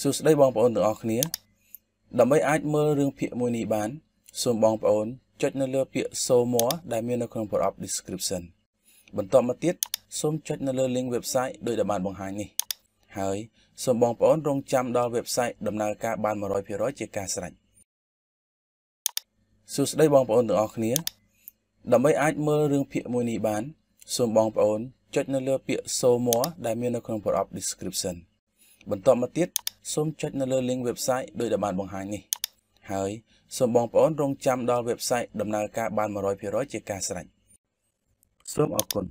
សួស្តីបងប្អូនទាំងអស់គ្នាដើម្បីអាចមើលរឿងភាគមួយនេះបានសូមបងប្អូនចុចនៅលើពាក្យ show more ដែលមាននៅក្នុងប្រអប់ description បន្ទាប់មកទៀតសូមចុចនៅលើ link website ដោយដែលបានបង្ហាញនេះហើយសូមបងប្អូនរងចាំដល់ website ដំណើរការបាន100%ជាការស្រេចសួស្តីបងប្អូនទាំងអស់គ្នាដើម្បីអាចមើលរឿងភាគមួយនេះបានសូមបងប្អូនចុចនៅលើពាក្យ show more ដែលមាននៅក្នុងប្រអប់ description បន្ទាប់មកទៀត សូមចុចនៅលើ link website ដោយដែលបានបង្ហាញនេះហើយសូមបងប្អូនរងចាំដល់ website ដំណើរការបាន100%ជាការស្រេចសូមអរគុណ